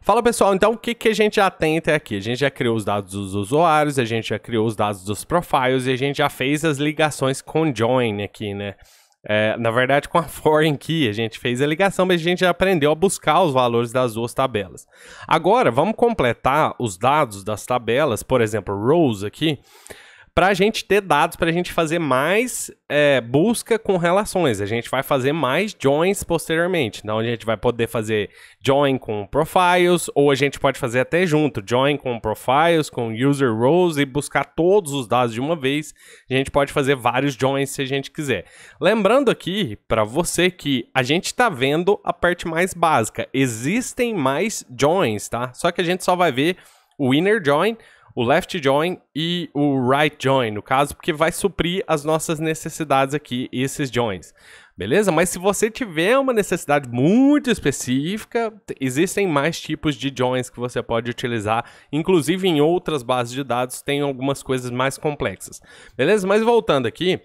Fala pessoal, então o que, que a gente já tem até aqui? A gente já criou os dados dos usuários, a gente já criou os dados dos profiles e a gente já fez as ligações com join aqui, né? É, na verdade, com a foreign key, a gente fez a ligação, mas a gente já aprendeu a buscar os valores das duas tabelas. Agora, vamos completar os dados das tabelas, por exemplo, rows aqui para a gente ter dados, para a gente fazer mais é, busca com relações. A gente vai fazer mais joins posteriormente. Então, a gente vai poder fazer join com profiles, ou a gente pode fazer até junto, join com profiles, com user roles e buscar todos os dados de uma vez. A gente pode fazer vários joins se a gente quiser. Lembrando aqui para você que a gente está vendo a parte mais básica. Existem mais joins, tá? Só que a gente só vai ver o inner join o left join e o right join, no caso, porque vai suprir as nossas necessidades aqui, esses joins. Beleza? Mas se você tiver uma necessidade muito específica, existem mais tipos de joins que você pode utilizar, inclusive em outras bases de dados tem algumas coisas mais complexas. Beleza? Mas voltando aqui,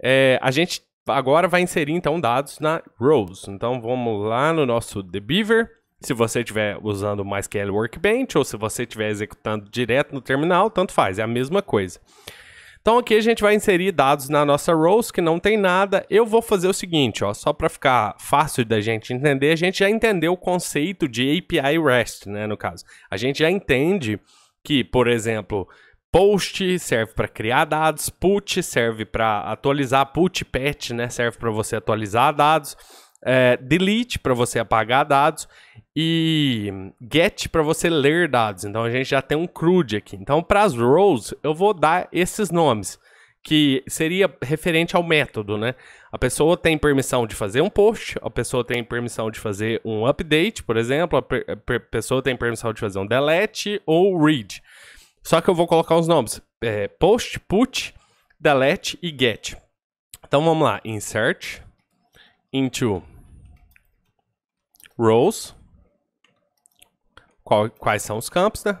é, a gente agora vai inserir então dados na rows. Então vamos lá no nosso The Beaver se você estiver usando o MySQL Workbench ou se você estiver executando direto no terminal, tanto faz, é a mesma coisa. Então aqui a gente vai inserir dados na nossa rows que não tem nada. Eu vou fazer o seguinte, ó, só para ficar fácil da gente entender, a gente já entendeu o conceito de API REST, né, no caso. A gente já entende que, por exemplo, post serve para criar dados, put serve para atualizar, put patch, né, serve para você atualizar dados, é, delete para você apagar dados e get para você ler dados. Então a gente já tem um CRUD aqui. Então para as rows eu vou dar esses nomes que seria referente ao método, né? A pessoa tem permissão de fazer um post, a pessoa tem permissão de fazer um update, por exemplo, a pessoa tem permissão de fazer um delete ou read. Só que eu vou colocar os nomes: é, post, put, delete e get. Então vamos lá, insert into rows qual, quais são os campos, né?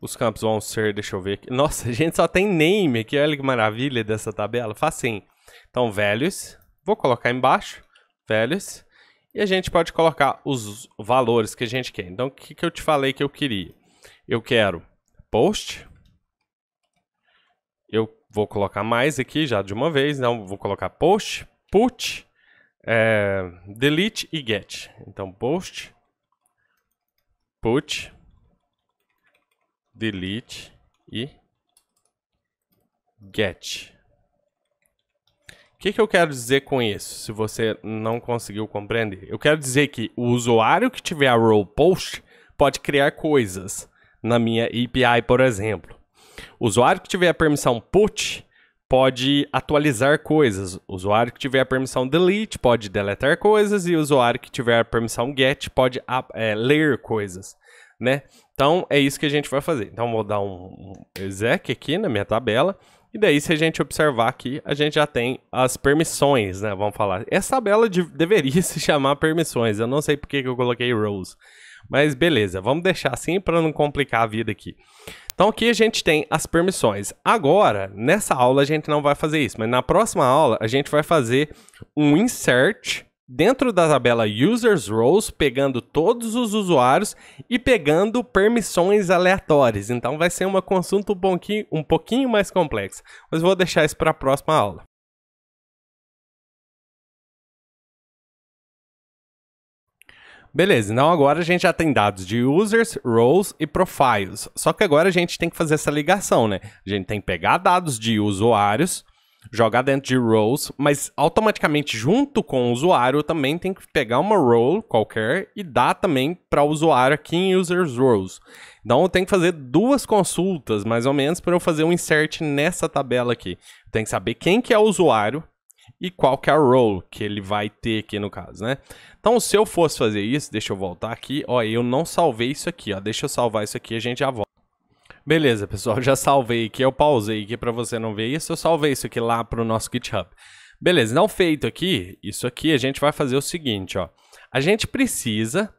Os campos vão ser, deixa eu ver aqui. Nossa, a gente só tem name aqui, olha que maravilha dessa tabela. Facinho. Então, values, vou colocar embaixo, values, e a gente pode colocar os valores que a gente quer. Então, o que, que eu te falei que eu queria? Eu quero post, eu vou colocar mais aqui já de uma vez, então vou colocar post, put, é, delete e get. Então, post, put, delete e get. O que, que eu quero dizer com isso, se você não conseguiu compreender? Eu quero dizer que o usuário que tiver a role post pode criar coisas na minha API, por exemplo. O usuário que tiver a permissão put pode atualizar coisas. O usuário que tiver a permissão delete pode deletar coisas e o usuário que tiver a permissão get pode é, ler coisas, né? Então é isso que a gente vai fazer. Então vou dar um, um exec aqui na minha tabela e daí se a gente observar aqui, a gente já tem as permissões, né? Vamos falar. Essa tabela de, deveria se chamar permissões. Eu não sei porque que eu coloquei rows. Mas beleza, vamos deixar assim para não complicar a vida aqui. Então aqui a gente tem as permissões. Agora, nessa aula a gente não vai fazer isso, mas na próxima aula a gente vai fazer um insert dentro da tabela users roles, pegando todos os usuários e pegando permissões aleatórias. Então vai ser uma consulta um pouquinho, um pouquinho mais complexa, mas vou deixar isso para a próxima aula. Beleza, então agora a gente já tem dados de users, roles e profiles. Só que agora a gente tem que fazer essa ligação, né? A gente tem que pegar dados de usuários, jogar dentro de roles, mas automaticamente junto com o usuário também tem que pegar uma role qualquer e dar também para o usuário aqui em users roles. Então eu tenho que fazer duas consultas, mais ou menos, para eu fazer um insert nessa tabela aqui. Tem que saber quem que é o usuário e qual que é a role que ele vai ter aqui no caso, né? Então, se eu fosse fazer isso, deixa eu voltar aqui, ó, eu não salvei isso aqui, ó, deixa eu salvar isso aqui, a gente já volta. Beleza, pessoal, já salvei aqui, eu pausei aqui para você não ver isso, eu salvei isso aqui lá para o nosso GitHub. Beleza, não feito aqui, isso aqui a gente vai fazer o seguinte, ó. A gente precisa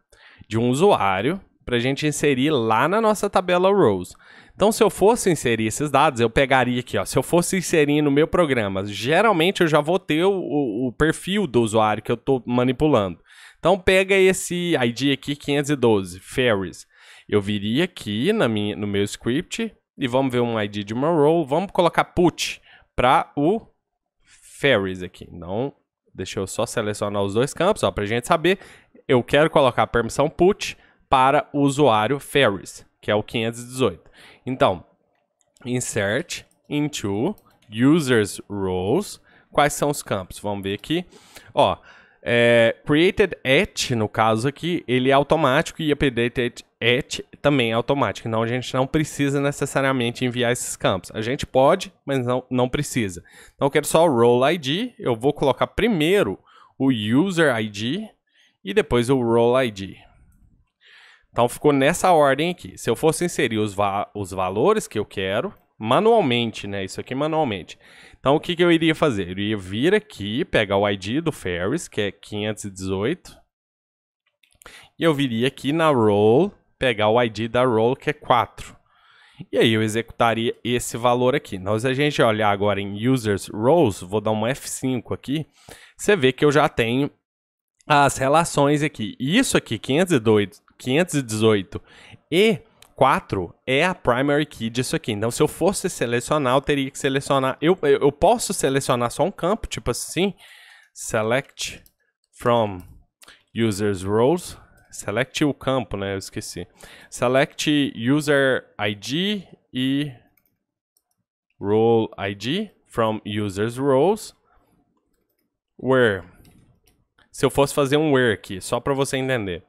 de um usuário para a gente inserir lá na nossa tabela rows. Então, se eu fosse inserir esses dados, eu pegaria aqui, ó. Se eu fosse inserir no meu programa, geralmente eu já vou ter o, o, o perfil do usuário que eu estou manipulando. Então pega esse ID aqui 512, Ferries. Eu viria aqui na minha, no meu script e vamos ver um ID de uma role. Vamos colocar put para o Ferries aqui. Então, deixa eu só selecionar os dois campos, para a gente saber. Eu quero colocar a permissão put para o usuário Ferries, que é o 518. Então, insert into users roles. Quais são os campos? Vamos ver aqui. Ó, é, created at, no caso aqui, ele é automático e updated at também é automático. Então a gente não precisa necessariamente enviar esses campos. A gente pode, mas não, não precisa. Então eu quero só o role ID. Eu vou colocar primeiro o user ID e depois o role ID. Então ficou nessa ordem aqui. Se eu fosse inserir os, va os valores que eu quero, manualmente, né? Isso aqui manualmente. Então, o que, que eu iria fazer? Eu iria vir aqui, pegar o ID do Ferris, que é 518. E eu viria aqui na role, pegar o ID da role, que é 4. E aí eu executaria esse valor aqui. Então, se a gente olhar agora em Users Roles, vou dar um F5 aqui, você vê que eu já tenho as relações aqui. Isso aqui, 518, 518 e 4 é a primary key disso aqui. Então, se eu fosse selecionar, eu teria que selecionar... Eu, eu posso selecionar só um campo, tipo assim, select from users roles. Select o campo, né? Eu esqueci. Select user ID e role ID from users roles. Where. Se eu fosse fazer um where aqui, só para você entender.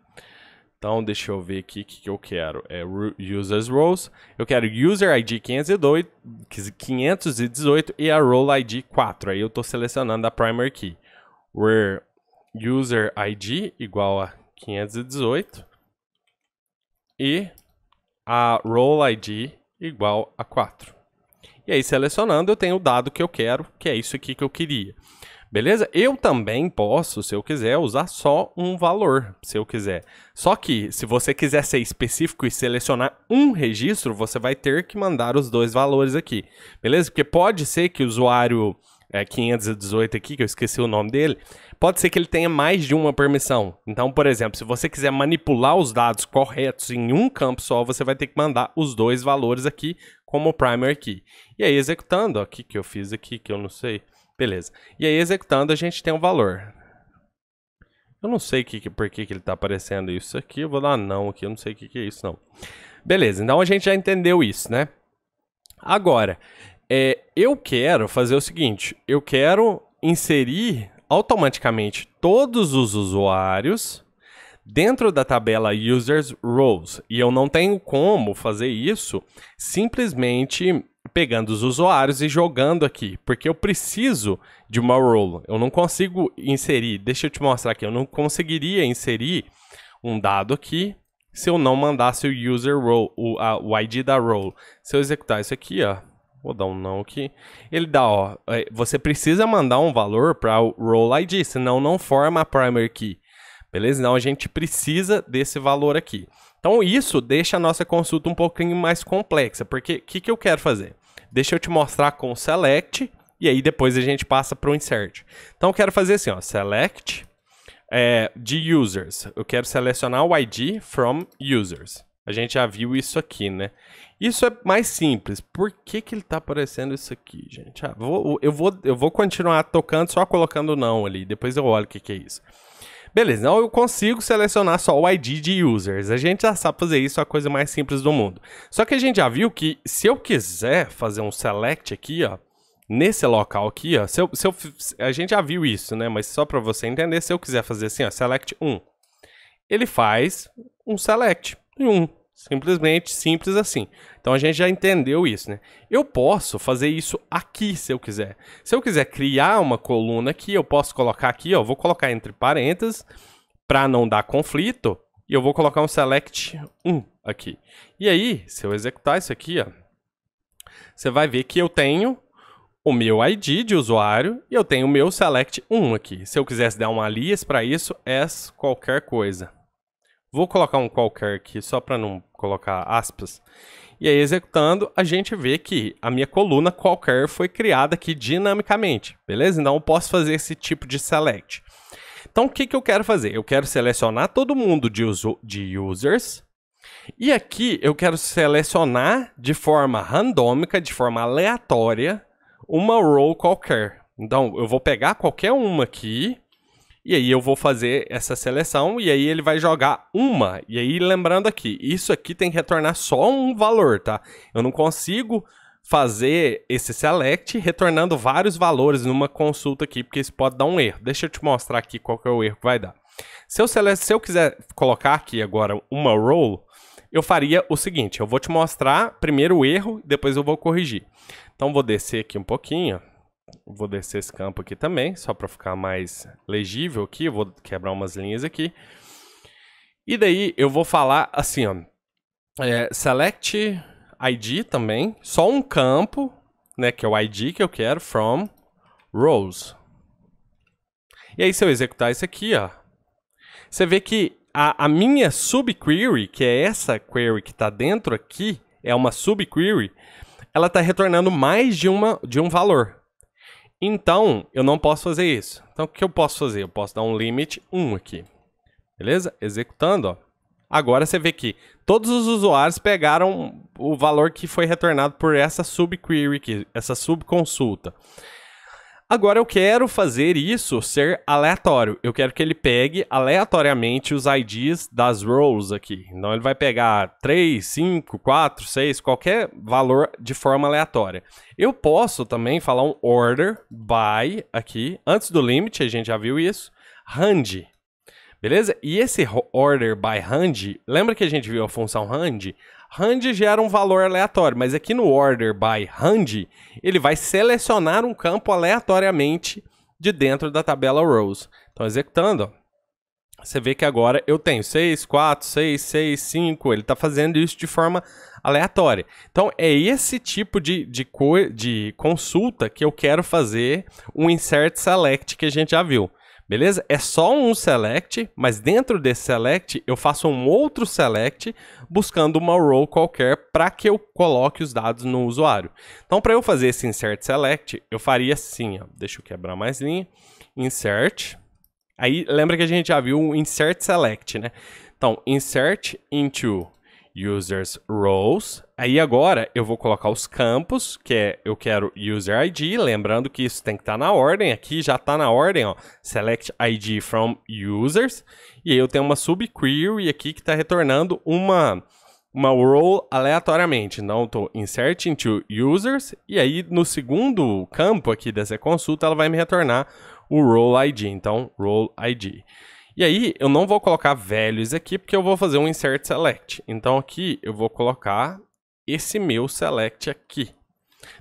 Então, deixa eu ver aqui o que, que eu quero. É Users Roles. Eu quero User ID 518, 518 e a Role ID 4. Aí eu estou selecionando a Primary Key. Where User ID igual a 518 e a Role ID igual a 4. E aí, selecionando, eu tenho o dado que eu quero, que é isso aqui que eu queria. Beleza? Eu também posso, se eu quiser, usar só um valor, se eu quiser. Só que, se você quiser ser específico e selecionar um registro, você vai ter que mandar os dois valores aqui. Beleza? Porque pode ser que o usuário é, 518 aqui, que eu esqueci o nome dele, pode ser que ele tenha mais de uma permissão. Então, por exemplo, se você quiser manipular os dados corretos em um campo só, você vai ter que mandar os dois valores aqui como primary key. E aí, executando, o que, que eu fiz aqui, que eu não sei... Beleza. E aí, executando, a gente tem um valor. Eu não sei que, por que, que ele está aparecendo isso aqui. Eu vou dar não aqui, eu não sei o que, que é isso, não. Beleza, então a gente já entendeu isso, né? Agora, é, eu quero fazer o seguinte. Eu quero inserir automaticamente todos os usuários dentro da tabela Users Roles. E eu não tenho como fazer isso simplesmente pegando os usuários e jogando aqui, porque eu preciso de uma role. Eu não consigo inserir, deixa eu te mostrar aqui, eu não conseguiria inserir um dado aqui se eu não mandasse o user role, o, a, o ID da role. Se eu executar isso aqui, ó, vou dar um não aqui, ele dá, ó, é, você precisa mandar um valor para o role ID, senão não forma a primary key. Beleza? Então a gente precisa desse valor aqui. Então isso deixa a nossa consulta um pouquinho mais complexa, porque o que, que eu quero fazer? Deixa eu te mostrar com o select, e aí depois a gente passa para o insert. Então eu quero fazer assim, ó, select é, de users. Eu quero selecionar o ID from users. A gente já viu isso aqui, né? Isso é mais simples. Por que, que ele está aparecendo isso aqui, gente? Ah, vou, eu, vou, eu vou continuar tocando só colocando não ali. Depois eu olho o que, que é isso. Beleza, então eu consigo selecionar só o ID de users. A gente já sabe fazer isso, é a coisa mais simples do mundo. Só que a gente já viu que se eu quiser fazer um select aqui, ó, nesse local aqui, ó, se eu, se eu, a gente já viu isso, né? Mas só para você entender, se eu quiser fazer assim, ó, select 1, ele faz um select em 1. Simplesmente simples assim. Então a gente já entendeu isso, né? Eu posso fazer isso aqui se eu quiser. Se eu quiser criar uma coluna aqui, eu posso colocar aqui, ó, vou colocar entre parênteses para não dar conflito, e eu vou colocar um select 1 aqui. E aí, se eu executar isso aqui, ó, você vai ver que eu tenho o meu ID de usuário e eu tenho o meu select 1 aqui. Se eu quisesse dar um alias para isso, as qualquer coisa. Vou colocar um qualquer aqui só para não colocar aspas. E aí, executando, a gente vê que a minha coluna qualquer foi criada aqui dinamicamente, beleza? Então, eu posso fazer esse tipo de select. Então, o que, que eu quero fazer? Eu quero selecionar todo mundo de, de users. E aqui eu quero selecionar de forma randômica, de forma aleatória, uma row qualquer. Então, eu vou pegar qualquer uma aqui e aí eu vou fazer essa seleção e aí ele vai jogar uma. E aí lembrando aqui, isso aqui tem que retornar só um valor, tá? Eu não consigo fazer esse select retornando vários valores numa consulta aqui, porque isso pode dar um erro. Deixa eu te mostrar aqui qual que é o erro que vai dar. Se eu, se eu quiser colocar aqui agora uma row, eu faria o seguinte, eu vou te mostrar primeiro o erro, depois eu vou corrigir. Então vou descer aqui um pouquinho, Vou descer esse campo aqui também, só para ficar mais legível aqui. Eu vou quebrar umas linhas aqui. E daí eu vou falar assim, ó. É, select ID também, só um campo, né, que é o ID que eu quero, from rows. E aí se eu executar isso aqui, ó, você vê que a, a minha subquery, que é essa query que está dentro aqui, é uma subquery, ela está retornando mais de, uma, de um valor. Então, eu não posso fazer isso. Então, o que eu posso fazer? Eu posso dar um limit 1 aqui. Beleza? Executando, ó. Agora você vê que todos os usuários pegaram o valor que foi retornado por essa subquery aqui, essa subconsulta. Agora eu quero fazer isso ser aleatório. Eu quero que ele pegue aleatoriamente os IDs das rows aqui. Então ele vai pegar 3, 5, 4, 6, qualquer valor de forma aleatória. Eu posso também falar um order by aqui, antes do limit, a gente já viu isso, hand. Beleza? E esse order by hand, lembra que a gente viu a função hand? Hand gera um valor aleatório, mas aqui no order by hand, ele vai selecionar um campo aleatoriamente de dentro da tabela rows. Então, executando, você vê que agora eu tenho 6, 4, 6, 6, 5, ele está fazendo isso de forma aleatória. Então, é esse tipo de, de, de consulta que eu quero fazer um insert select que a gente já viu. Beleza? É só um select, mas dentro desse select eu faço um outro select buscando uma row qualquer para que eu coloque os dados no usuário. Então, para eu fazer esse insert select, eu faria assim, ó. deixa eu quebrar mais linha, insert, aí lembra que a gente já viu o insert select, né? Então, insert into users rows. Aí agora eu vou colocar os campos, que é eu quero user ID, lembrando que isso tem que estar tá na ordem, aqui já está na ordem, ó, select ID from users, e aí eu tenho uma subquery aqui que está retornando uma uma row aleatoriamente. Então, estou insert into users, e aí no segundo campo aqui dessa consulta, ela vai me retornar o role ID. Então, role ID. E aí, eu não vou colocar velhos aqui, porque eu vou fazer um insert select. Então, aqui, eu vou colocar esse meu select aqui.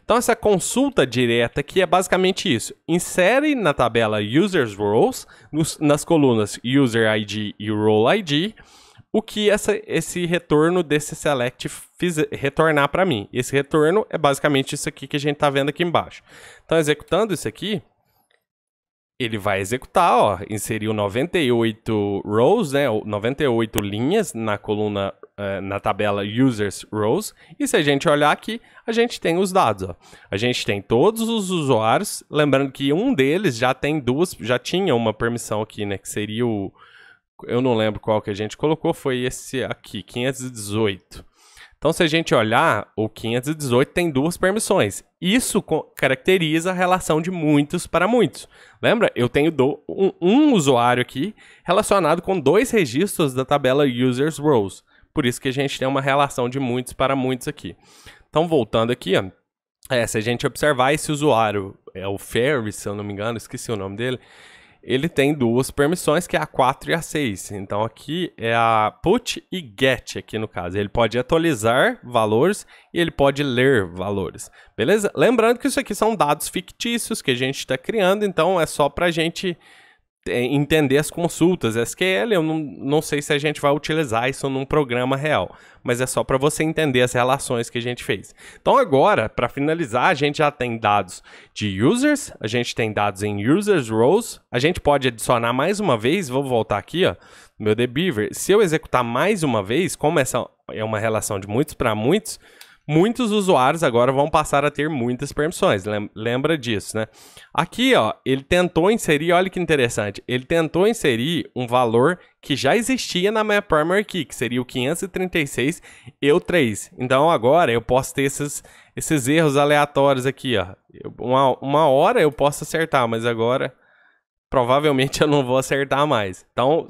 Então, essa consulta direta aqui é basicamente isso. Insere na tabela Users Roles, nos, nas colunas User ID e Role ID, o que essa, esse retorno desse select fiz, retornar para mim. Esse retorno é basicamente isso aqui que a gente está vendo aqui embaixo. Então, executando isso aqui, ele vai executar, ó, inseriu 98 rows, né, 98 linhas na coluna, uh, na tabela users rows, e se a gente olhar aqui, a gente tem os dados, ó. A gente tem todos os usuários, lembrando que um deles já tem duas, já tinha uma permissão aqui, né, que seria o, eu não lembro qual que a gente colocou, foi esse aqui, 518. Então, se a gente olhar, o 518 tem duas permissões. Isso caracteriza a relação de muitos para muitos. Lembra? Eu tenho do, um, um, usuário aqui relacionado com dois registros da tabela Users Rows. Por isso que a gente tem uma relação de muitos para muitos aqui. Então, voltando aqui, ó, é, se a gente observar esse usuário, é o Ferris, se eu não me engano, esqueci o nome dele, ele tem duas permissões, que é a 4 e a 6. Então aqui é a put e get aqui no caso. Ele pode atualizar valores e ele pode ler valores. Beleza? Lembrando que isso aqui são dados fictícios que a gente está criando, então é só para a gente entender as consultas. SQL, eu não, não sei se a gente vai utilizar isso num programa real, mas é só para você entender as relações que a gente fez. Então agora, para finalizar, a gente já tem dados de users, a gente tem dados em users rows, a gente pode adicionar mais uma vez, vou voltar aqui, ó, meu debeaver, se eu executar mais uma vez, como essa é uma relação de muitos para muitos, muitos usuários agora vão passar a ter muitas permissões. Lembra disso, né? Aqui, ó, ele tentou inserir, olha que interessante, ele tentou inserir um valor que já existia na minha primary key, que seria o 536 e o 3. Então agora eu posso ter esses, esses erros aleatórios aqui, ó. Uma, uma hora eu posso acertar, mas agora provavelmente eu não vou acertar mais. Então,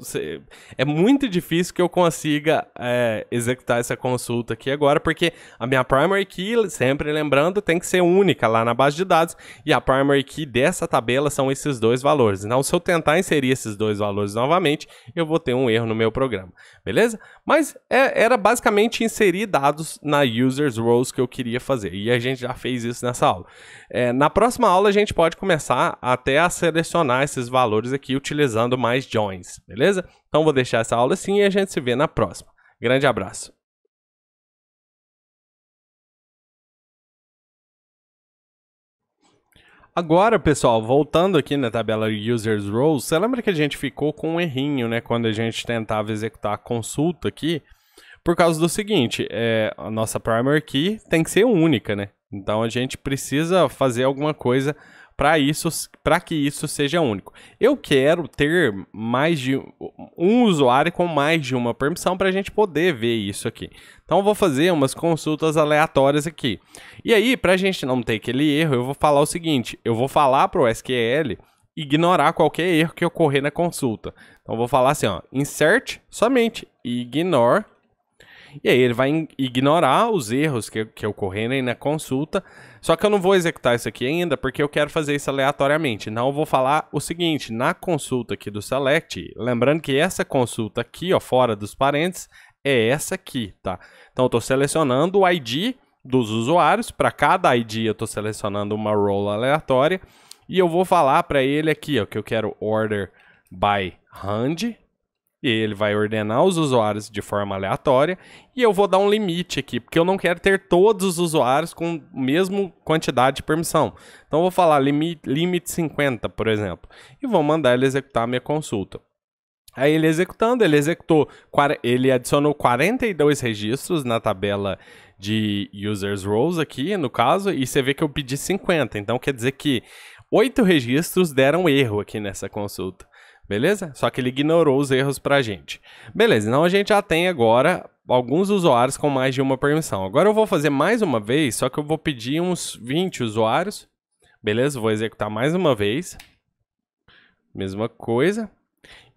é muito difícil que eu consiga é, executar essa consulta aqui agora, porque a minha primary key, sempre lembrando, tem que ser única lá na base de dados, e a primary key dessa tabela são esses dois valores. Então, se eu tentar inserir esses dois valores novamente, eu vou ter um erro no meu programa, beleza? Mas é, era basicamente inserir dados na users rows que eu queria fazer, e a gente já fez isso nessa aula. É, na próxima aula, a gente pode começar até a selecionar esses valores aqui utilizando mais joins, beleza? Então vou deixar essa aula assim e a gente se vê na próxima. Grande abraço! Agora, pessoal, voltando aqui na tabela Users Rows, você lembra que a gente ficou com um errinho, né, quando a gente tentava executar a consulta aqui, por causa do seguinte, é, a nossa primary key tem que ser única, né? Então a gente precisa fazer alguma coisa para isso, para que isso seja único. Eu quero ter mais de um usuário com mais de uma permissão para a gente poder ver isso aqui. Então vou fazer umas consultas aleatórias aqui. E aí, para a gente não ter aquele erro, eu vou falar o seguinte: eu vou falar para o SQL ignorar qualquer erro que ocorrer na consulta. Então vou falar assim, ó, insert somente ignore e aí ele vai ignorar os erros que, que ocorrerem na consulta. Só que eu não vou executar isso aqui ainda, porque eu quero fazer isso aleatoriamente. Não, eu vou falar o seguinte, na consulta aqui do select, lembrando que essa consulta aqui, ó, fora dos parênteses, é essa aqui, tá? Então eu estou selecionando o ID dos usuários, para cada ID eu estou selecionando uma role aleatória, e eu vou falar para ele aqui, ó, que eu quero order by hand, e ele vai ordenar os usuários de forma aleatória e eu vou dar um limite aqui, porque eu não quero ter todos os usuários com a mesma quantidade de permissão. Então eu vou falar limite, limite 50, por exemplo, e vou mandar ele executar a minha consulta. Aí ele executando, ele executou, ele adicionou 42 registros na tabela de users roles aqui, no caso, e você vê que eu pedi 50, então quer dizer que 8 registros deram erro aqui nessa consulta. Beleza? Só que ele ignorou os erros pra gente. Beleza, então a gente já tem agora alguns usuários com mais de uma permissão. Agora eu vou fazer mais uma vez, só que eu vou pedir uns 20 usuários. Beleza? Vou executar mais uma vez. Mesma coisa.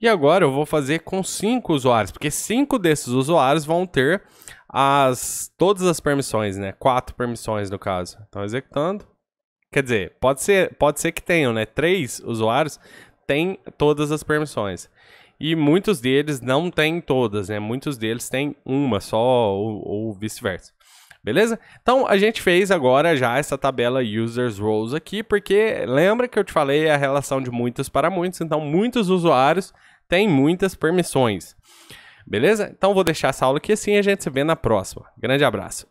E agora eu vou fazer com 5 usuários, porque 5 desses usuários vão ter as todas as permissões, né? 4 permissões no caso. Então executando. Quer dizer, pode ser, pode ser que tenham, né? 3 usuários tem todas as permissões. E muitos deles não têm todas, né? Muitos deles têm uma só ou, ou vice-versa. Beleza? Então a gente fez agora já essa tabela users roles aqui, porque lembra que eu te falei a relação de muitos para muitos, então muitos usuários têm muitas permissões. Beleza? Então vou deixar essa aula aqui assim e a gente se vê na próxima. Grande abraço.